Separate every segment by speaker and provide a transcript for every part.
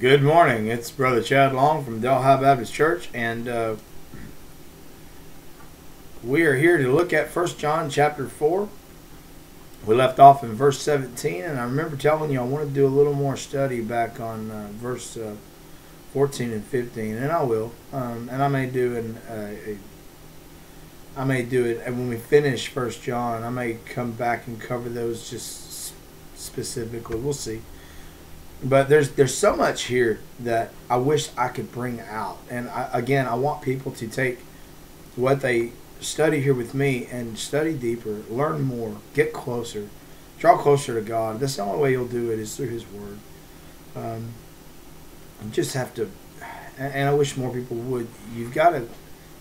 Speaker 1: Good morning. It's Brother Chad Long from Delhi Baptist Church, and uh, we are here to look at First John chapter 4. We left off in verse 17, and I remember telling you I wanted to do a little more study back on uh, verse uh, 14 and 15, and I will. Um, and I may do an, uh, a I may do it, and when we finish First John, I may come back and cover those just specifically. We'll see but there's there's so much here that I wish I could bring out. And I, again, I want people to take what they study here with me and study deeper, learn more, get closer, draw closer to God. That's the only way you'll do it is through His Word. Um, you just have to, and I wish more people would. You've got to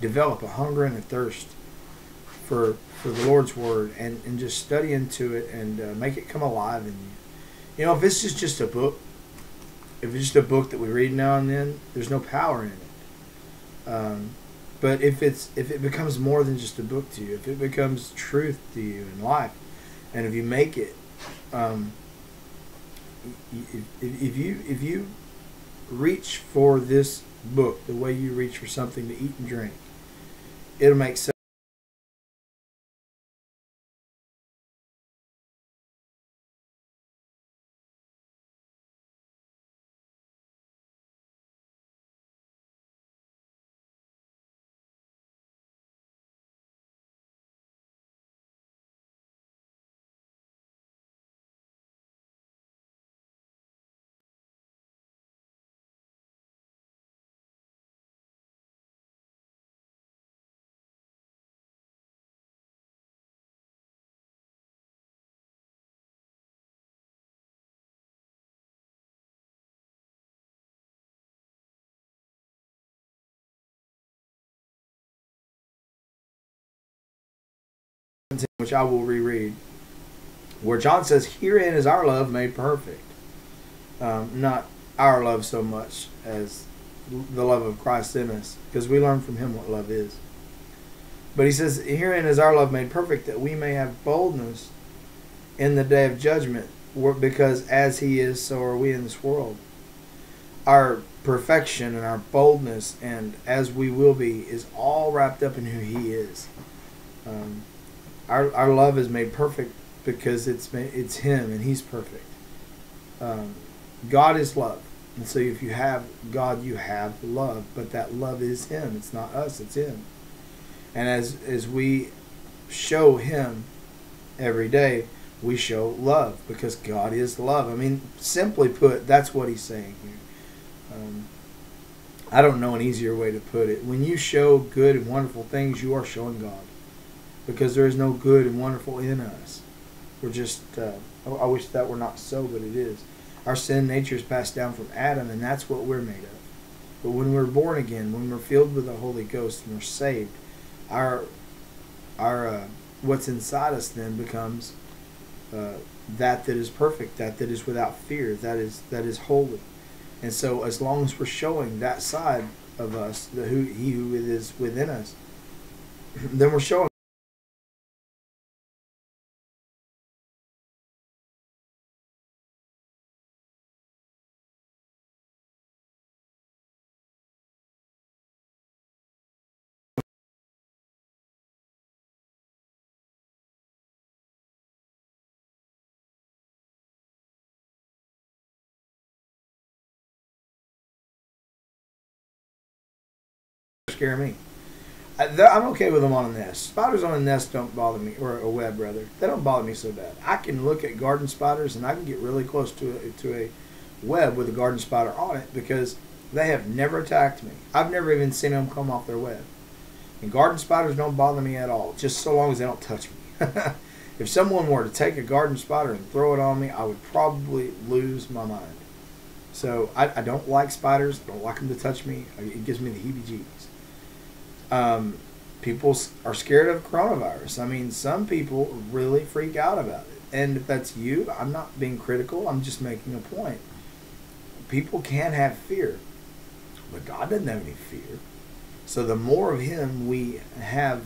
Speaker 1: develop a hunger and a thirst for for the Lord's Word and, and just study into it and uh, make it come alive in you. You know, if this is just a book, if it's just a book that we read now and then, there's no power in it. Um, but if it's if it becomes more than just a book to you, if it becomes truth to you in life, and if you make it, um, if, if you if you reach for this book the way you reach for something to eat and drink, it'll make sense. Which I will reread, where John says, Herein is our love made perfect. Um, not our love so much as the love of Christ in us, because we learn from him what love is. But he says, Herein is our love made perfect, that we may have boldness in the day of judgment, because as he is, so are we in this world. Our perfection and our boldness, and as we will be, is all wrapped up in who he is. Um, our, our love is made perfect because it's it's him and he's perfect. Um, god is love. And so if you have god you have love but that love is him. It's not us it's him. And as as we show him every day we show love because god is love. I mean simply put that's what he's saying here. Um, i don't know an easier way to put it. When you show good and wonderful things you are showing god because there is no good and wonderful in us. We're just, uh, I wish that were not so, but it is. Our sin nature is passed down from Adam, and that's what we're made of. But when we're born again, when we're filled with the Holy Ghost and we're saved, our, our, uh, what's inside us then becomes uh, that that is perfect, that that is without fear, that is that is holy. And so, as long as we're showing that side of us, the who He who is within us, then we're showing. Scare me. I, am okay with them on a nest. Spiders on a nest don't bother me, or a web rather. They don't bother me so bad. I can look at garden spiders and I can get really close to a, to a web with a garden spider on it because they have never attacked me. I've never even seen them come off their web. And garden spiders don't bother me at all, just so long as they don't touch me. if someone were to take a garden spider and throw it on me, I would probably lose my mind. So I, I don't like spiders. I don't like them to touch me. It gives me the heebie-jeebies um, people are scared of coronavirus. I mean, some people really freak out about it. And if that's you, I'm not being critical. I'm just making a point. People can have fear, but God doesn't have any fear. So the more of Him we have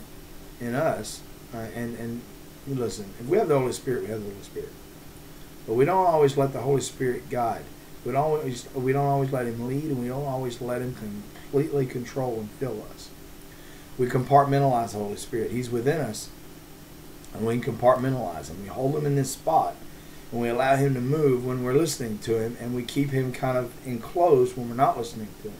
Speaker 1: in us, uh, and and listen, if we have the Holy Spirit, we have the Holy Spirit. But we don't always let the Holy Spirit guide. We don't always we don't always let him lead, and we don't always let him completely control and fill us. We compartmentalize the Holy Spirit. He's within us, and we compartmentalize him. We hold him in this spot, and we allow him to move when we're listening to him, and we keep him kind of enclosed when we're not listening to him.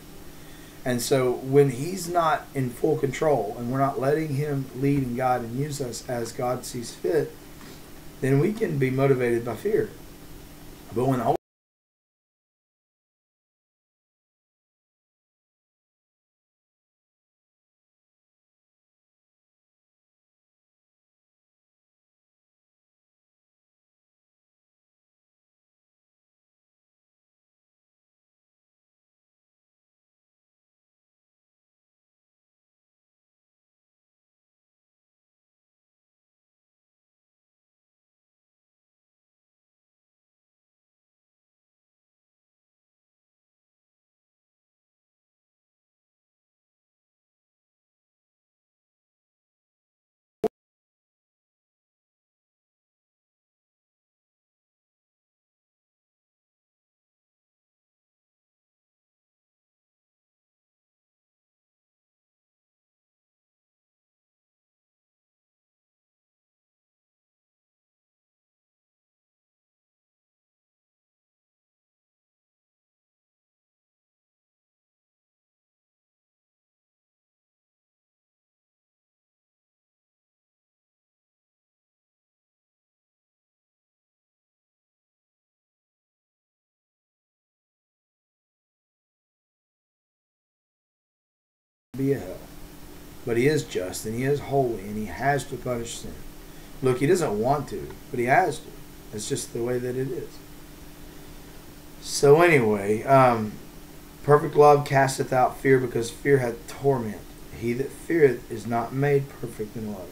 Speaker 1: And so when he's not in full control, and we're not letting him lead and guide and use us as God sees fit, then we can be motivated by fear. But when the Holy be a hell. But he is just and he is holy and he has to punish sin. Look, he doesn't want to, but he has to. It's just the way that it is. So anyway, um, perfect love casteth out fear because fear hath torment. He that feareth is not made perfect in love.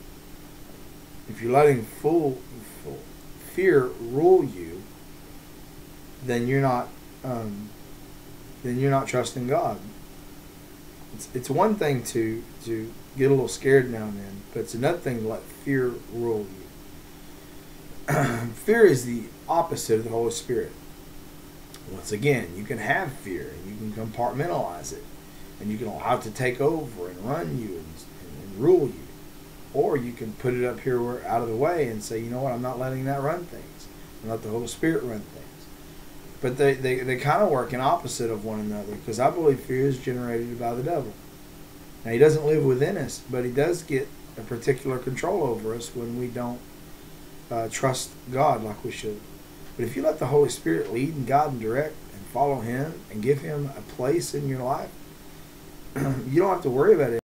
Speaker 1: If you're letting full, full fear rule you, then you're not um, then you're not trusting God it's, it's one thing to to get a little scared now and then, but it's another thing to let fear rule you. fear is the opposite of the Holy Spirit. Once again, you can have fear and you can compartmentalize it, and you can allow it to take over and run you and, and, and rule you, or you can put it up here out of the way and say, you know what, I'm not letting that run things, and let the Holy Spirit run things but they, they, they kind of work in opposite of one another because I believe fear is generated by the devil. Now, he doesn't live within us, but he does get a particular control over us when we don't uh, trust God like we should. But if you let the Holy Spirit lead and guide and direct and follow him and give him a place in your life, you don't have to worry about it.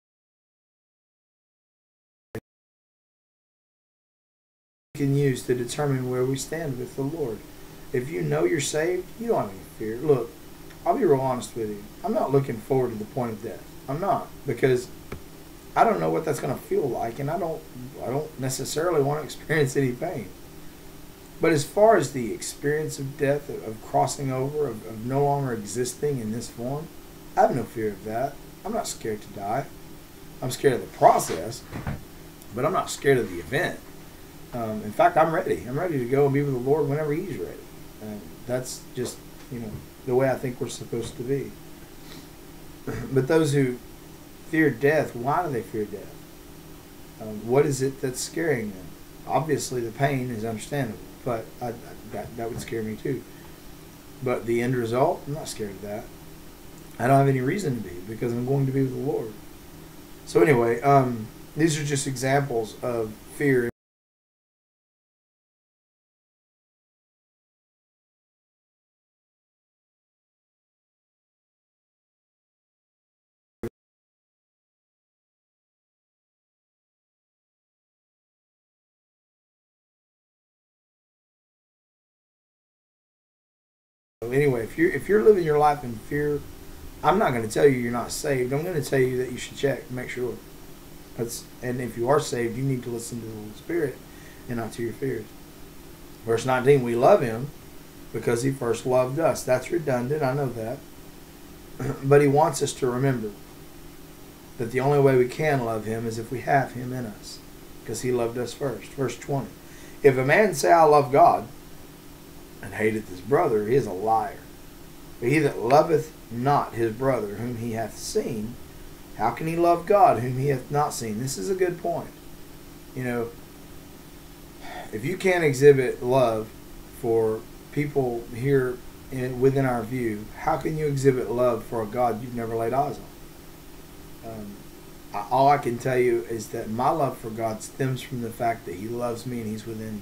Speaker 1: can use to determine where we stand with the Lord. If you know you're saved, you don't have any fear. Look, I'll be real honest with you. I'm not looking forward to the point of death. I'm not because I don't know what that's going to feel like, and I don't I don't necessarily want to experience any pain. But as far as the experience of death, of, crossing over, of, of no longer existing in this form, I have no fear of that. I'm not scared to die. I'm scared of the process, but I'm not scared of the event. Um, in fact, I'm ready. I'm ready to go and be with the Lord whenever He's ready. That's just, you know, the way I think we're supposed to be. but those who fear death, why do they fear death? Um, what is it that's scaring them? Obviously, the pain is understandable, but I, I, that, that would scare me too. But the end result, I'm not scared of that. I don't have any reason to be because I'm going to be with the Lord. So, anyway, um, these are just examples of fear anyway, if you're if you're living your life in fear, I'm not going to tell you you're not saved. I'm going to tell you that you should check, make sure. That's and if you are saved, you need to listen to the Holy Spirit and not to your fears. Verse 19, we love Him because He first loved us. That's redundant. I know that, but He wants us to remember that the only way we can love Him is if we have Him in us, because He loved us first. Verse 20, if a man say I love God and hateth his brother, he is a liar. But he that loveth not his brother whom he hath seen, how can he love God whom he hath not seen? This is a good point. You know, if you can't exhibit love for people here in, within our view, how can you exhibit love for a God you've never laid eyes on? Um, I, all I can tell you is that my love for God stems from the fact that He loves me and He's within me.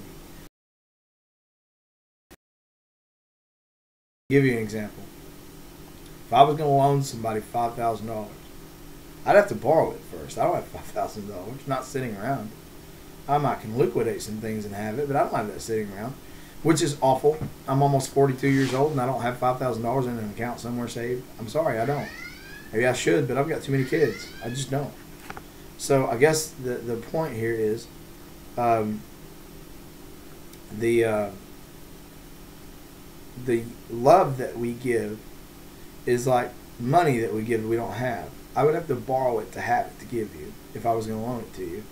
Speaker 1: Give you an example. If I was going to loan somebody five thousand dollars, I'd have to borrow it first. I don't have five thousand dollars, not sitting around. I might can liquidate some things and have it, but I don't have that sitting around, which is awful. I'm almost 42 years old and I don't have five thousand dollars in an account somewhere saved. I'm sorry, I don't. Maybe I should, but I've got too many kids. I just don't. So I guess the the point here is, um, the uh, the love that we give is like money that we give we don't have. I would have to borrow it to have it to give you if I was going to loan it to you.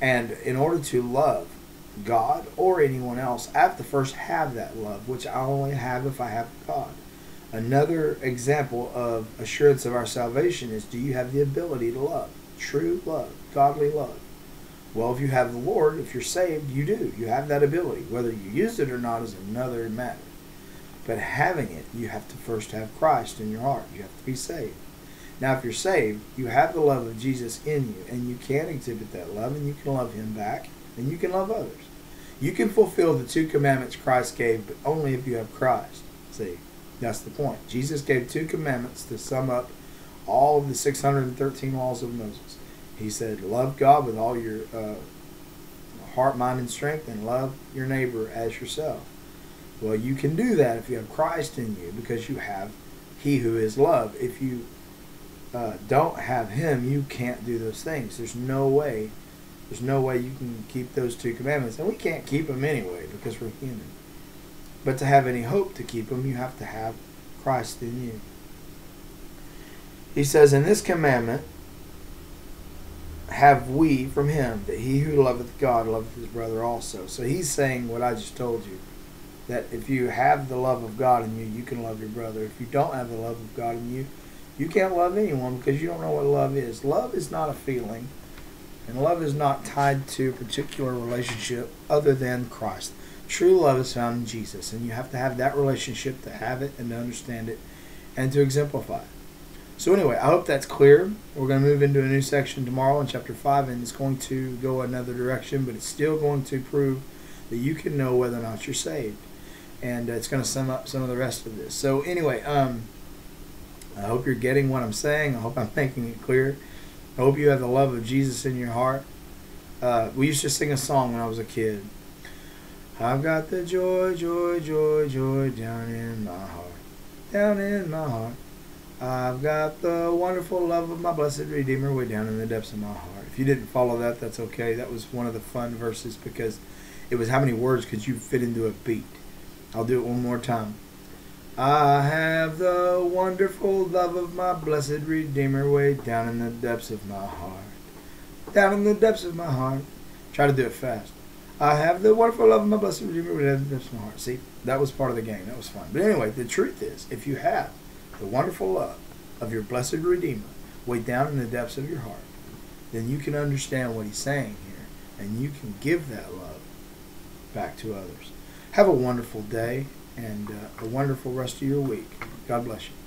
Speaker 1: And in order to love God or anyone else, I have to first have that love, which I only have if I have God. Another example of assurance of our salvation is do you have the ability to love? True love, godly love. Well, if you have the Lord, if you're saved, you do. You have that ability. Whether you use it or not is another matter. But having it, you have to first have Christ in your heart. You have to be saved. Now, if you're saved, you have the love of Jesus in you, and you can exhibit that love, and you can love Him back, and you can love others. You can fulfill the two commandments Christ gave, but only if you have Christ. See, that's the point. Jesus gave two commandments to sum up all of the 613 laws of Moses. He said, Love God with all your uh, heart, mind, and strength, and love your neighbor as yourself. Well, you can do that if you have Christ in you because you have He who is love. If you uh, don't have Him, you can't do those things. There's no way. There's no way you can keep those two commandments, and we can't keep them anyway because we're human. But to have any hope to keep them, you have to have Christ in you. He says, In this commandment have we from him that he who loveth God loveth his brother also. So he's saying what I just told you that if you have the love of God in you, you can love your brother. If you don't have the love of God in you, you can't love anyone because you don't know what love is. Love is not a feeling, and love is not tied to a particular relationship other than Christ. True love is found in Jesus, and you have to have that relationship to have it and to understand it and to exemplify it. So, anyway, I hope that's clear. We're going to move into a new section tomorrow in chapter 5, and it's going to go another direction, but it's still going to prove that you can know whether or not you're saved and uh, it's going to sum up some of the rest of this. So anyway, um, I hope you're getting what I'm saying. I hope I'm making it clear. I hope you have the love of Jesus in your heart. Uh, we used to sing a song when I was a kid. I've got the joy, joy, joy, joy down in my heart, down in my heart. I've got the wonderful love of my blessed Redeemer way down in the depths of my heart. If you didn't follow that, that's okay. That was one of the fun verses because it was how many words could you fit into a beat. I'll do it one more time. I have the wonderful love of my blessed Redeemer way down in the depths of my heart. Down in the depths of my heart. Try to do it fast. I have the wonderful love of my blessed Redeemer way down in the depths of my heart. See, that was part of the game. That was fun. But anyway, the truth is, if you have the wonderful love of your blessed Redeemer way down in the depths of your heart, then you can understand what he's saying here, and you can give that love back to others. Have a wonderful day and uh, a wonderful rest of your week. God bless you.